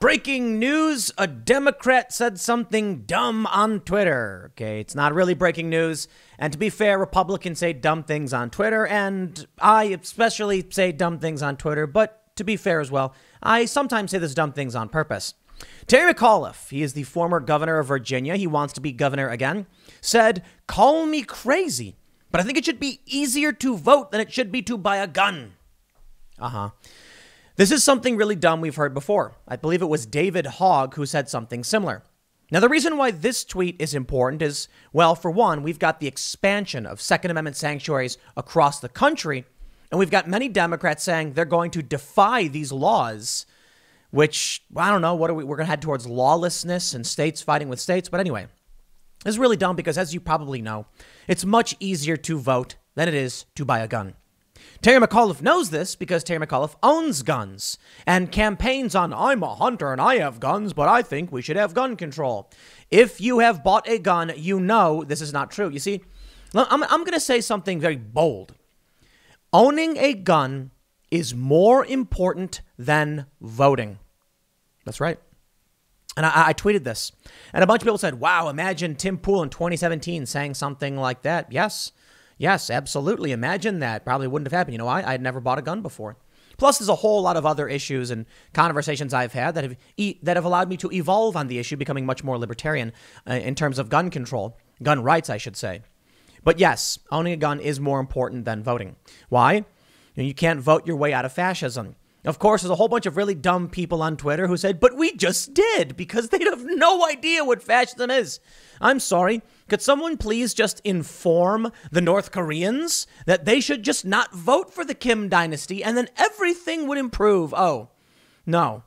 Breaking news a Democrat said something dumb on Twitter. Okay, it's not really breaking news. And to be fair, Republicans say dumb things on Twitter, and I especially say dumb things on Twitter, but to be fair as well, I sometimes say those dumb things on purpose. Terry McAuliffe, he is the former governor of Virginia, he wants to be governor again, said, Call me crazy, but I think it should be easier to vote than it should be to buy a gun. Uh huh. This is something really dumb we've heard before. I believe it was David Hogg who said something similar. Now, the reason why this tweet is important is, well, for one, we've got the expansion of Second Amendment sanctuaries across the country, and we've got many Democrats saying they're going to defy these laws, which, I don't know, what are we, we're going to head towards lawlessness and states fighting with states. But anyway, this is really dumb because, as you probably know, it's much easier to vote than it is to buy a gun. Terry McAuliffe knows this because Terry McAuliffe owns guns and campaigns on I'm a hunter and I have guns, but I think we should have gun control. If you have bought a gun, you know this is not true. You see, I'm, I'm going to say something very bold. Owning a gun is more important than voting. That's right. And I, I, tweeted this, and a bunch of people said, Wow, imagine Tim Pool in 2017 saying something like that. Yes, Yes, absolutely. Imagine that. Probably wouldn't have happened. You know, I, I had never bought a gun before. Plus, there's a whole lot of other issues and conversations I've had that have e- that have allowed me to evolve on the issue, becoming much more libertarian uh, in terms of gun control, gun rights, I should say. But yes, owning a gun is more important than voting. Why? You, know, you can't vote your way out of fascism. Of course, there's a whole bunch of really dumb people on Twitter who said, but we just did because they have no idea what fascism is. I'm sorry. Could someone please just inform the North Koreans that they should just not vote for the Kim dynasty and then everything would improve? Oh, no.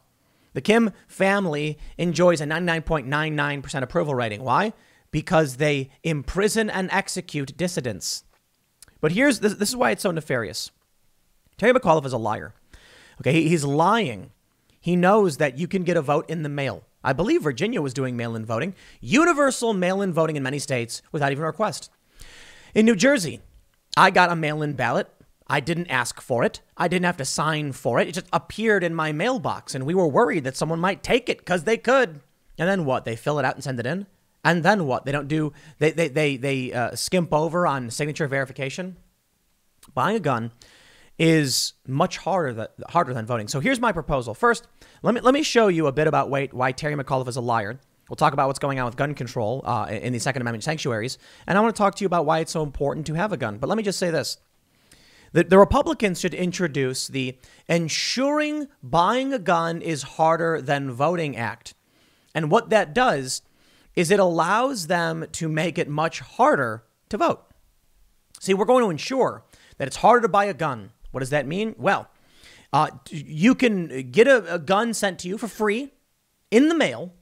The Kim family enjoys a 99.99% approval rating. Why? Because they imprison and execute dissidents. But here's this, this is why it's so nefarious. Terry McAuliffe is a liar. Okay, he's lying. He knows that you can get a vote in the mail. I believe Virginia was doing mail in voting, universal mail in voting in many states without even a request. In New Jersey, I got a mail in ballot. I didn't ask for it. I didn't have to sign for it. It just appeared in my mailbox, and we were worried that someone might take it because they could. And then what? They fill it out and send it in? And then what? They don't do, they, they, they, they uh, skimp over on signature verification? Buying a gun is much harder than, harder than voting. So here's my proposal. First, let me let me show you a bit about why, why Terry McAuliffe is a liar. We'll talk about what's going on with gun control uh, in the Second Amendment sanctuaries, and I want to talk to you about why it's so important to have a gun. But let me just say this: the, the Republicans should introduce the "Ensuring Buying a Gun is Harder Than Voting" Act, and what that does is it allows them to make it much harder to vote. See, we're going to ensure that it's harder to buy a gun what does that mean? Well, uh, you can get a, a gun sent to you for free in the mail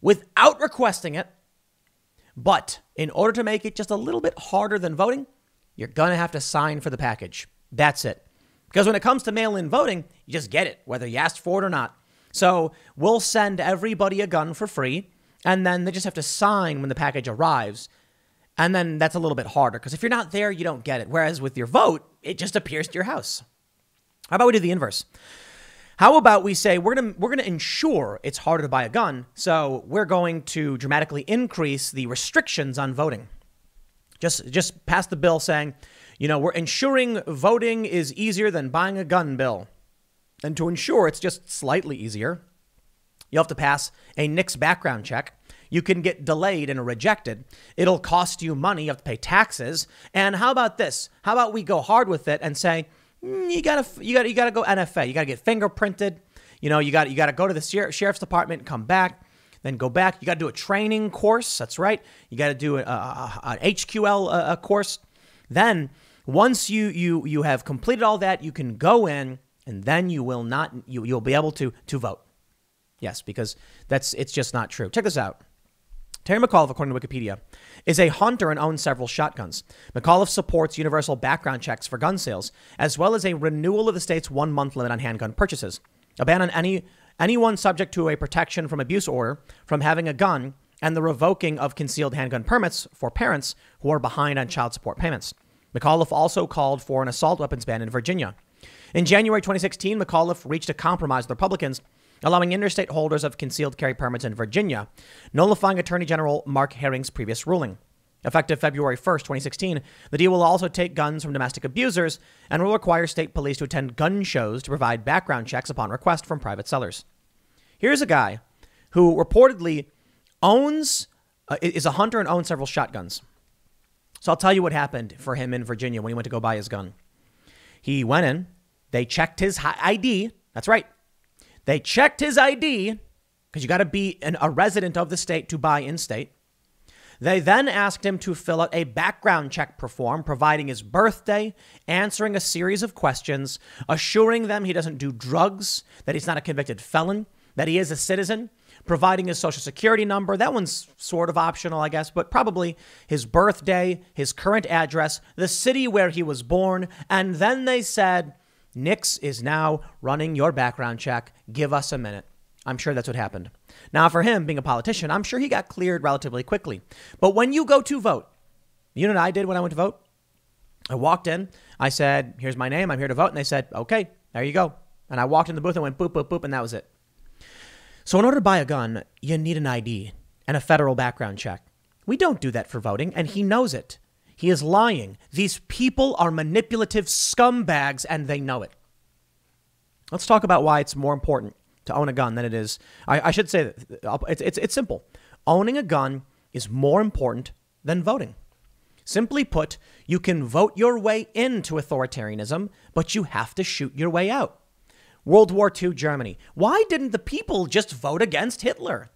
without requesting it. But in order to make it just a little bit harder than voting, you're going to have to sign for the package. That's it. Because when it comes to mail in voting, you just get it, whether you asked for it or not. So we'll send everybody a gun for free, and then they just have to sign when the package arrives. And then that's a little bit harder because if you're not there, you don't get it. Whereas with your vote, it just appears to your house. How about we do the inverse? How about we say we're gonna we're gonna ensure it's harder to buy a gun, so we're going to dramatically increase the restrictions on voting. Just just pass the bill saying, you know, we're ensuring voting is easier than buying a gun bill. And to ensure it's just slightly easier, you have to pass a NICS background check you can get delayed and rejected. It'll cost you money. You have to pay taxes. And how about this? How about we go hard with it and say, mm, you gotta, you gotta, you gotta go NFA. You gotta get fingerprinted. You know, you got, you gotta go to the sheriff's department, come back, then go back. You gotta do a training course. That's right. You gotta do an HQL uh, a course. Then once you you you have completed all that, you can go in, and then you will not you you'll be able to to vote. Yes, because that's it's just not true. Check this out. Terry McAuliffe, according to Wikipedia, is a hunter and owns several shotguns. McAuliffe supports universal background checks for gun sales, as well as a renewal of the state's one month limit on handgun purchases, a ban on any anyone subject to a protection from abuse order from having a gun, and the revoking of concealed handgun permits for parents who are behind on child support payments. McAuliffe also called for an assault weapons ban in Virginia. In January 2016, McAuliffe reached a compromise with Republicans allowing interstate holders of concealed carry permits in Virginia, nullifying Attorney General Mark Herring's previous ruling. Effective February 1st, 2016, the deal will also take guns from domestic abusers and will require state police to attend gun shows to provide background checks upon request from private sellers. Here's a guy who reportedly owns, uh, is a hunter and owns several shotguns. So I'll tell you what happened for him in Virginia when he went to go buy his gun. He went in, they checked his ID. That's right. They checked his ID because you got to be an, a resident of the state to buy in state. They then asked him to fill out a background check perform, providing his birthday, answering a series of questions, assuring them he doesn't do drugs, that he's not a convicted felon, that he is a citizen, providing his social security number. That one's sort of optional, I guess, but probably his birthday, his current address, the city where he was born. And then they said, NICS is now running your background check. Give us a minute. I'm sure that's what happened. Now, for him being a politician, I'm sure he got cleared relatively quickly. But when you go to vote, you know what I did when I went to vote? I walked in, I said, Here's my name, I'm here to vote. And they said, Okay, there you go. And I walked in the booth and went boop, boop, boop, and that was it. So, in order to buy a gun, you need an ID and a federal background check. We don't do that for voting, and he knows it. He is lying. These people are manipulative scumbags, and they know it. Let's talk about why it's more important to own a gun than it is. I, I should say that uh, it's, it's, it's simple. Owning a gun is more important than voting. Simply put, you can vote your way into authoritarianism, but you have to shoot your way out. World War II Germany. Why didn't the people just vote against Hitler?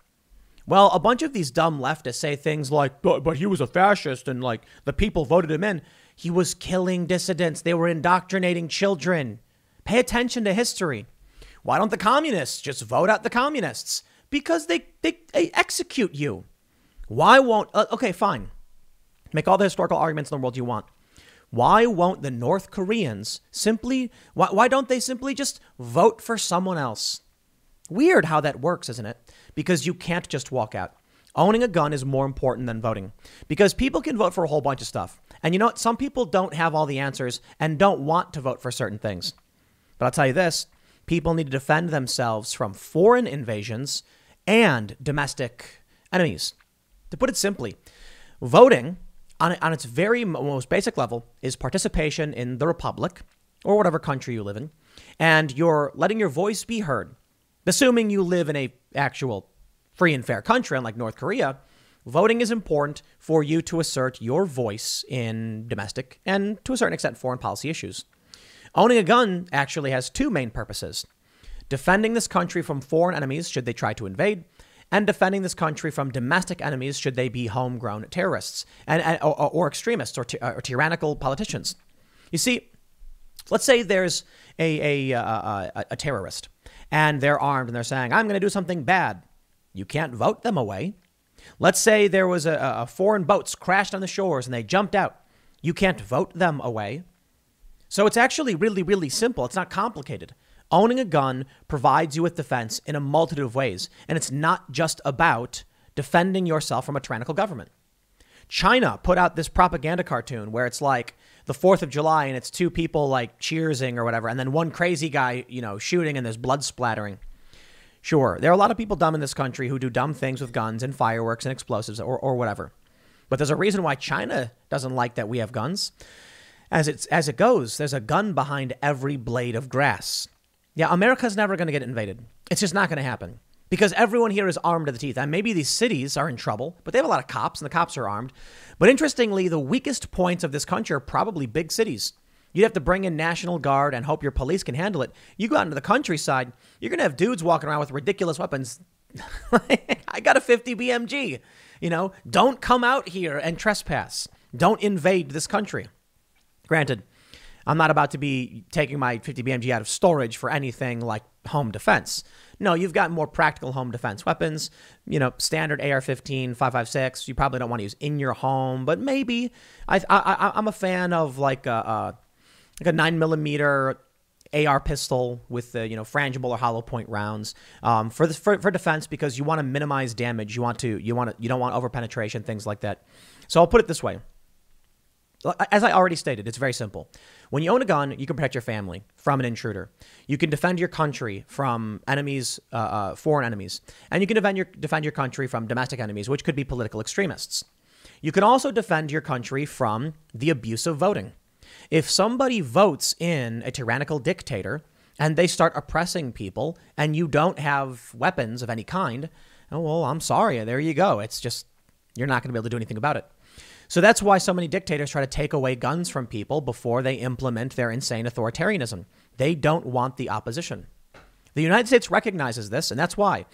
Well, a bunch of these dumb leftists say things like, but, but he was a fascist and like the people voted him in. He was killing dissidents, they were indoctrinating children. Pay attention to history. Why don't the communists just vote out the communists? Because they, they, they execute you. Why won't, uh, okay, fine. Make all the historical arguments in the world you want. Why won't the North Koreans simply, why, why don't they simply just vote for someone else? Weird how that works, isn't it? Because you can't just walk out. Owning a gun is more important than voting because people can vote for a whole bunch of stuff. And you know what? Some people don't have all the answers and don't want to vote for certain things. But I'll tell you this people need to defend themselves from foreign invasions and domestic enemies. To put it simply, voting on, on its very most basic level is participation in the republic or whatever country you live in, and you're letting your voice be heard. Assuming you live in a actual free and fair country, unlike North Korea, voting is important for you to assert your voice in domestic and to a certain extent foreign policy issues. Owning a gun actually has two main purposes defending this country from foreign enemies should they try to invade, and defending this country from domestic enemies should they be homegrown terrorists and, or, or, extremists or, or, tyrannical politicians. You see, let's say there's a, a, uh, uh, a, a terrorist and they're armed and they're saying, I'm going to do something bad. You can't vote them away. Let's say there was a, a foreign boats crashed on the shores and they jumped out. You can't vote them away. So it's actually really, really simple. It's not complicated. Owning a gun provides you with defense in a multitude of ways, and it's not just about defending yourself from a tyrannical government. China put out this propaganda cartoon where it's like the 4th of July and it's two people like cheersing or whatever, and then one crazy guy, you know, shooting and there's blood splattering. Sure, there are a lot of people dumb in this country who do dumb things with guns and fireworks and explosives or, or whatever. But there's a reason why China doesn't like that we have guns. As, it's, as it goes, there's a gun behind every blade of grass. Yeah, America's never going to get invaded. It's just not going to happen because everyone here is armed to the teeth. And maybe these cities are in trouble, but they have a lot of cops and the cops are armed. But interestingly, the weakest points of this country are probably big cities. You'd have to bring in National Guard and hope your police can handle it. You go out into the countryside, you're going to have dudes walking around with ridiculous weapons. I got a 50 BMG. You know, don't come out here and trespass. Don't invade this country. Granted, I'm not about to be taking my 50 BMG out of storage for anything like home defense. No, you've got more practical home defense weapons. You know, standard AR-15, 5.56. You probably don't want to use in your home, but maybe. I, I, I'm a fan of like a, a like a nine millimeter AR pistol with the you know frangible or hollow point rounds um, for, the, for for defense because you want to minimize damage. You want to you want to you don't want over penetration things like that. So I'll put it this way: As I already stated, it's very simple. When you own a gun, you can protect your family from an intruder. You can defend your country from enemies, uh, uh, foreign enemies, and you can defend your defend your country from domestic enemies, which could be political extremists. You can also defend your country from the abuse of voting. If somebody votes in a tyrannical dictator and they start oppressing people, and you don't have weapons of any kind, oh well, I'm sorry. There you go. It's just you're not going to be able to do anything about it. So that's why so many dictators try to take away guns from people before they implement their insane authoritarianism. They don't want the opposition. The United States recognizes this, and that's why.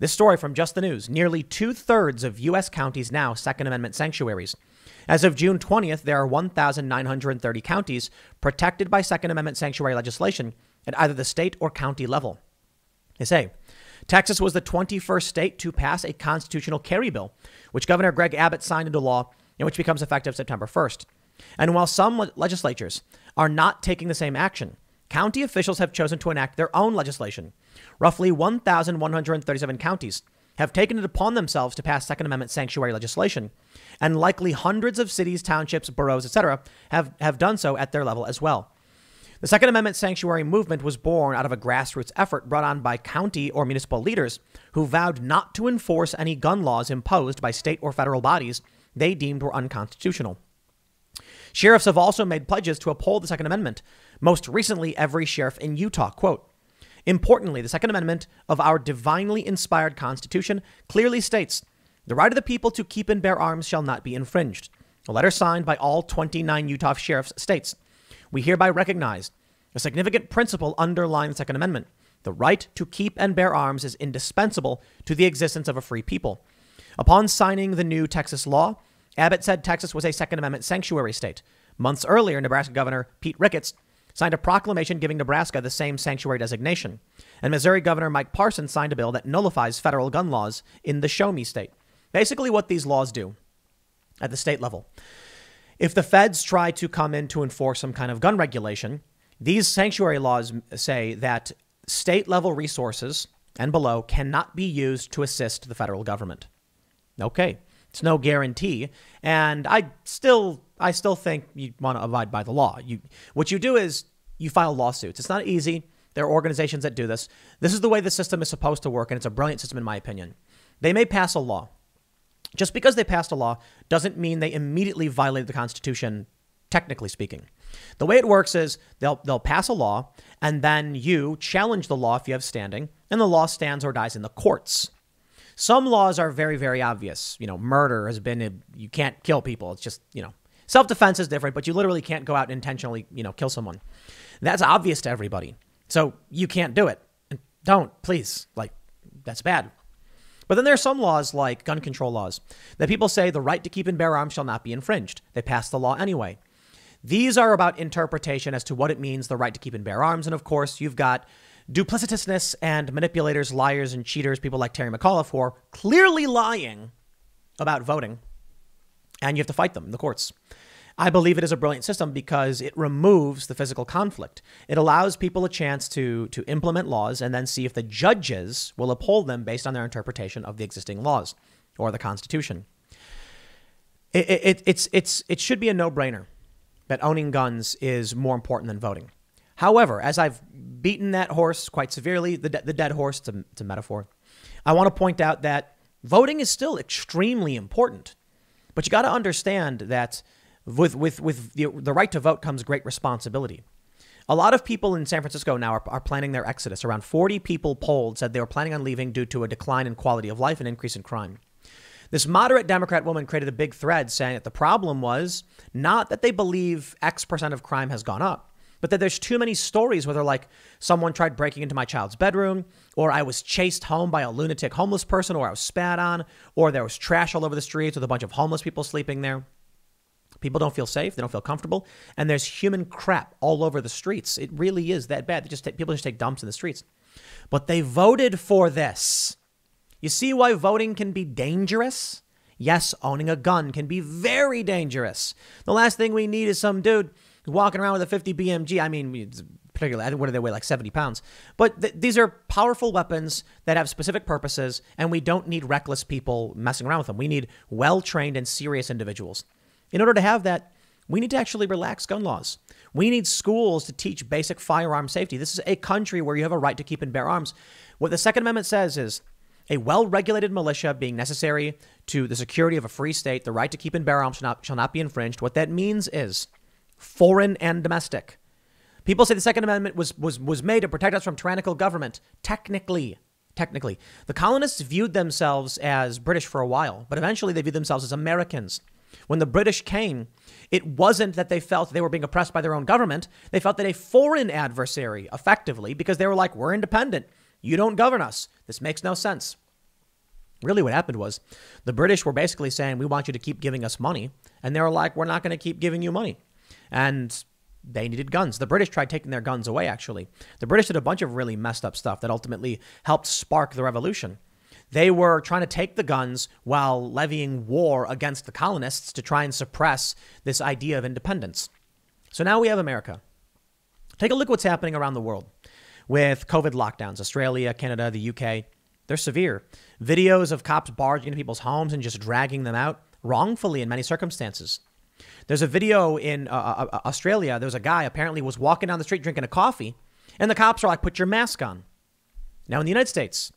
This story from Just the News nearly two thirds of U.S. counties now Second Amendment sanctuaries. As of June 20th, there are 1,930 counties protected by Second Amendment sanctuary legislation at either the state or county level. They say Texas was the 21st state to pass a constitutional carry bill, which Governor Greg Abbott signed into law and which becomes effective September 1st. And while some legislatures are not taking the same action, county officials have chosen to enact their own legislation. Roughly 1,137 counties have taken it upon themselves to pass Second Amendment sanctuary legislation, and likely hundreds of cities, townships, boroughs, etc., have, have done so at their level as well. The Second Amendment sanctuary movement was born out of a grassroots effort brought on by county or municipal leaders who vowed not to enforce any gun laws imposed by state or federal bodies they deemed were unconstitutional. Sheriffs have also made pledges to uphold the Second Amendment. Most recently, every sheriff in Utah, quote, Importantly, the Second Amendment of our divinely inspired Constitution clearly states the right of the people to keep and bear arms shall not be infringed. A letter signed by all 29 Utah sheriffs states We hereby recognize a significant principle underlying the Second Amendment. The right to keep and bear arms is indispensable to the existence of a free people. Upon signing the new Texas law, Abbott said Texas was a Second Amendment sanctuary state. Months earlier, Nebraska Governor Pete Ricketts signed a proclamation giving Nebraska the same sanctuary designation. And Missouri Governor Mike Parson signed a bill that nullifies federal gun laws in the Show Me state. Basically, what these laws do at the state level. If the feds try to come in to enforce some kind of gun regulation, these sanctuary laws say that state level resources and below cannot be used to assist the federal government. Okay, it's no guarantee, and I still I still think you want to abide by the law. You what you do is you file lawsuits. It's not easy. There are organizations that do this. This is the way the system is supposed to work, and it's a brilliant system in my opinion. They may pass a law. Just because they passed a law doesn't mean they immediately violated the Constitution, technically speaking. The way it works is they'll they'll pass a law, and then you challenge the law if you have standing, and the law stands or dies in the courts. Some laws are very, very obvious. You know, murder has been, a, you can't kill people. It's just, you know, self defense is different, but you literally can't go out and intentionally, you know, kill someone. That's obvious to everybody. So you can't do it. And don't, please. Like, that's bad. But then there are some laws, like gun control laws, that people say the right to keep and bear arms shall not be infringed. They pass the law anyway. These are about interpretation as to what it means, the right to keep and bear arms. And of course, you've got duplicitousness and manipulators, liars, and cheaters, people like Terry McAuliffe, who are clearly lying about voting, and you have to fight them in the courts. I believe it is a brilliant system because it removes the physical conflict. It allows people a chance to, to implement laws and then see if the judges will uphold them based on their interpretation of the existing laws or the Constitution. It, it, it's, it's, it should be a no brainer that owning guns is more important than voting. However, as I've beaten that horse quite severely, the, de- the dead horse, it's a, it's a metaphor, I want to point out that voting is still extremely important. But you got to understand that with, with, with the, the right to vote comes great responsibility. A lot of people in San Francisco now are, are planning their exodus. Around 40 people polled said they were planning on leaving due to a decline in quality of life and increase in crime. This moderate Democrat woman created a big thread saying that the problem was not that they believe X percent of crime has gone up, but that there's too many stories where they're like, someone tried breaking into my child's bedroom, or I was chased home by a lunatic homeless person, or I was spat on, or there was trash all over the streets with a bunch of homeless people sleeping there. People don't feel safe, they don't feel comfortable, and there's human crap all over the streets. It really is that bad. They just take, people just take dumps in the streets. But they voted for this. You see why voting can be dangerous? Yes, owning a gun can be very dangerous. The last thing we need is some dude walking around with a 50 BMG. I mean, particularly, what do they weigh? Like 70 pounds. But th- these are powerful weapons that have specific purposes, and we don't need reckless people messing around with them. We need well trained and serious individuals. In order to have that, We need to actually relax gun laws. We need schools to teach basic firearm safety. This is a country where you have a right to keep and bear arms. What the Second Amendment says is a well regulated militia being necessary to the security of a free state, the right to keep and bear arms shall not, shall not be infringed. What that means is foreign and domestic. People say the Second Amendment was, was, was made to protect us from tyrannical government. Technically, technically. The colonists viewed themselves as British for a while, but eventually they viewed themselves as Americans. When the British came, it wasn't that they felt they were being oppressed by their own government. They felt that a foreign adversary, effectively, because they were like, we're independent. You don't govern us. This makes no sense. Really, what happened was the British were basically saying, we want you to keep giving us money. And they were like, we're not going to keep giving you money. And they needed guns. The British tried taking their guns away, actually. The British did a bunch of really messed up stuff that ultimately helped spark the revolution. They were trying to take the guns while levying war against the colonists to try and suppress this idea of independence. So now we have America. Take a look at what's happening around the world with COVID lockdowns Australia, Canada, the UK. They're severe. Videos of cops barging into people's homes and just dragging them out wrongfully in many circumstances. There's a video in uh, uh, uh, Australia. There's a guy apparently was walking down the street drinking a coffee, and the cops are like, "Put your mask on." Now in the United States,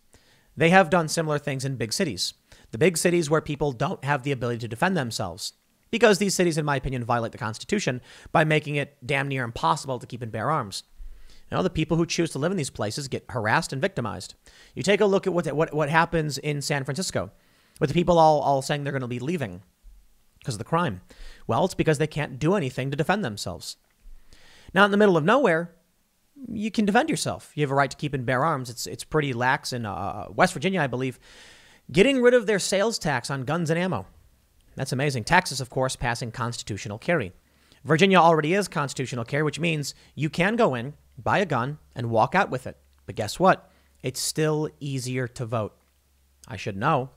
they have done similar things in big cities. The big cities where people don't have the ability to defend themselves. Because these cities, in my opinion, violate the Constitution by making it damn near impossible to keep and bear arms. You the people who choose to live in these places get harassed and victimized. You take a look at what, what, what happens in San Francisco with the people all, all saying they're going to be leaving because of the crime. Well, it's because they can't do anything to defend themselves. Now, in the middle of nowhere, you can defend yourself. You have a right to keep and bear arms. It's, it's pretty lax in uh, West Virginia, I believe, getting rid of their sales tax on guns and ammo. That's amazing. Texas, of course, passing constitutional carry. Virginia already is constitutional carry, which means you can go in, buy a gun, and walk out with it. But guess what? It's still easier to vote. I should know.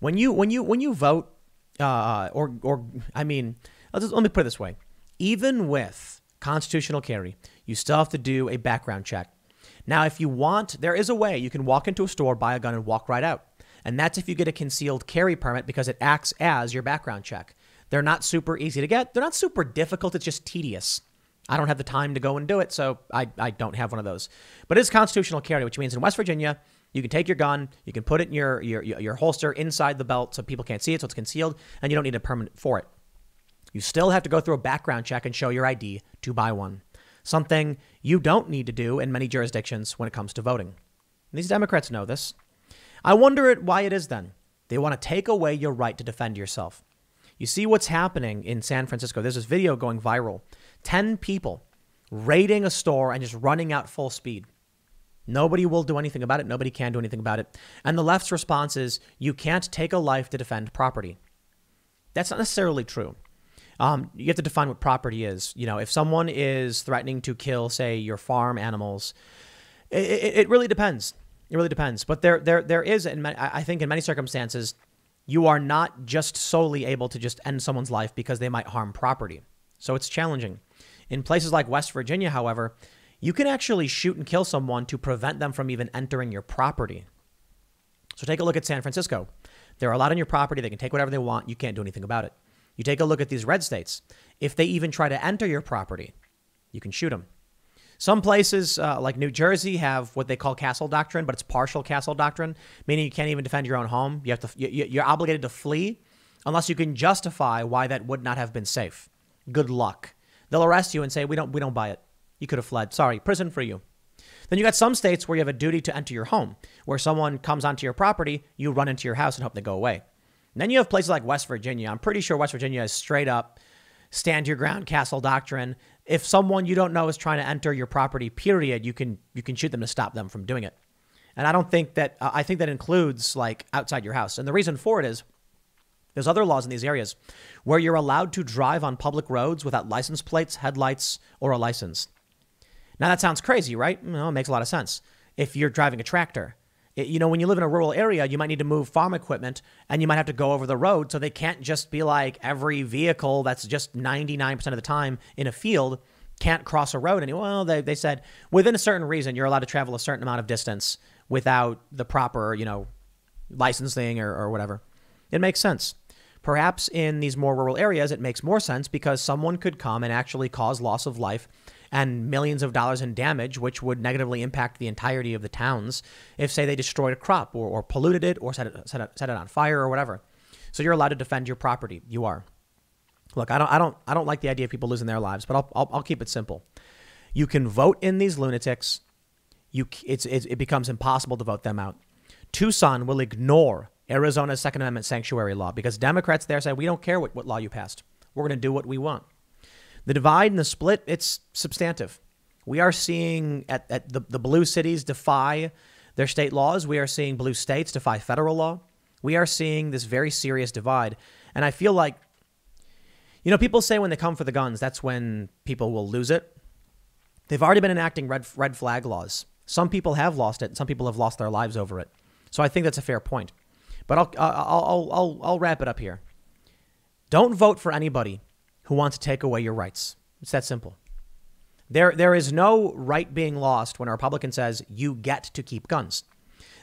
When you when you when you vote, uh, or or I mean, just, let me put it this way: even with constitutional carry, you still have to do a background check. Now, if you want, there is a way you can walk into a store, buy a gun, and walk right out. And that's if you get a concealed carry permit because it acts as your background check. They're not super easy to get. They're not super difficult. It's just tedious. I don't have the time to go and do it, so I, I don't have one of those. But it's constitutional carry, which means in West Virginia, you can take your gun, you can put it in your, your, your holster inside the belt so people can't see it, so it's concealed, and you don't need a permit for it. You still have to go through a background check and show your ID to buy one. Something you don't need to do in many jurisdictions when it comes to voting. And these Democrats know this. I wonder why it is then. They want to take away your right to defend yourself. You see what's happening in San Francisco. There's this video going viral 10 people raiding a store and just running out full speed. Nobody will do anything about it. Nobody can do anything about it. And the left's response is you can't take a life to defend property. That's not necessarily true. Um, you have to define what property is. You know, if someone is threatening to kill, say, your farm animals, it, it, it really depends. It really depends. But there, there, there is, in many, I think, in many circumstances, you are not just solely able to just end someone's life because they might harm property. So it's challenging. In places like West Virginia, however, you can actually shoot and kill someone to prevent them from even entering your property. So take a look at San Francisco. They're allowed on your property. They can take whatever they want. You can't do anything about it. You take a look at these red states. If they even try to enter your property, you can shoot them. Some places, uh, like New Jersey, have what they call castle doctrine, but it's partial castle doctrine, meaning you can't even defend your own home. You have to, you're obligated to flee unless you can justify why that would not have been safe. Good luck. They'll arrest you and say, "We don't, we don't buy it. You could have fled. Sorry, prison for you." Then you got some states where you have a duty to enter your home, where someone comes onto your property, you run into your house and hope they go away. And then you have places like West Virginia. I'm pretty sure West Virginia is straight up stand your ground castle doctrine if someone you don't know is trying to enter your property, period, you can you can shoot them to stop them from doing it. And I don't think that uh, I think that includes like outside your house. And the reason for it is there's other laws in these areas where you're allowed to drive on public roads without license plates, headlights, or a license. Now that sounds crazy, right? No, it makes a lot of sense. If you're driving a tractor, it, you know, when you live in a rural area, you might need to move farm equipment and you might have to go over the road. So they can't just be like every vehicle that's just 99% of the time in a field can't cross a road. And well, they, they said within a certain reason, you're allowed to travel a certain amount of distance without the proper, you know, licensing or, or whatever. It makes sense. Perhaps in these more rural areas, it makes more sense because someone could come and actually cause loss of life and millions of dollars in damage, which would negatively impact the entirety of the towns if, say, they destroyed a crop or, or polluted it or set it, set, it, set it on fire or whatever. So you're allowed to defend your property. You are. Look, I don't, I don't, I don't like the idea of people losing their lives, but I'll, I'll, I'll keep it simple. You can vote in these lunatics. You, it's, it's, it becomes impossible to vote them out. Tucson will ignore Arizona's Second Amendment sanctuary law because Democrats there say we don't care what, what law you passed. We're going to do what we want. The divide and the split, it's substantive. We are seeing at, at the, the blue cities defy their state laws. We are seeing blue states defy federal law. We are seeing this very serious divide. And I feel like, you know, people say when they come for the guns, that's when people will lose it. They've already been enacting red, red flag laws. Some people have lost it, some people have lost their lives over it. So I think that's a fair point. But I'll, I'll, I'll, I'll, I'll wrap it up here. Don't vote for anybody who wants to take away your rights. It's that simple. There, there is no right being lost when a Republican says you get to keep guns.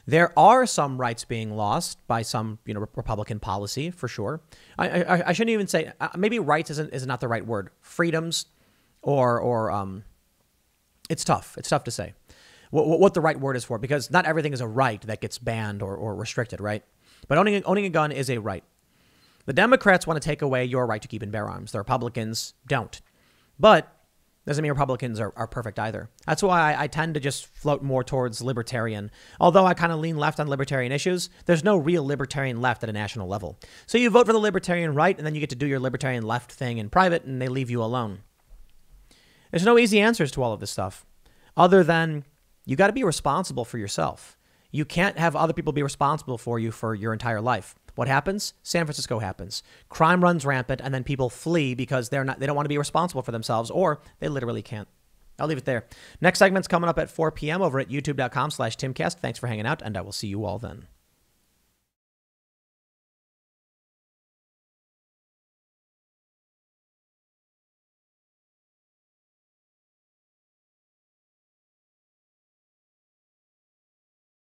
There are some rights being lost by some, you know, Republican policy for sure. I, I, I shouldn't even say uh, maybe rights isn't is not the right word. Freedoms, or or um, it's tough. It's tough to say what, what the right word is for because not everything is a right that gets banned or, or restricted, right? But owning owning a gun is a right. The Democrats want to take away your right to keep and bear arms. The Republicans don't. But doesn't mean Republicans are, are perfect either. That's why I, I tend to just float more towards libertarian. Although I kind of lean left on libertarian issues, there's no real libertarian left at a national level. So you vote for the libertarian right, and then you get to do your libertarian left thing in private, and they leave you alone. There's no easy answers to all of this stuff, other than you got to be responsible for yourself. You can't have other people be responsible for you for your entire life. What happens? San Francisco happens. Crime runs rampant, and then people flee because they're not they don't want to be responsible for themselves, or they literally can't. I'll leave it there. Next segment's coming up at 4 p.m. over at youtube.com slash timcast. Thanks for hanging out, and I will see you all then.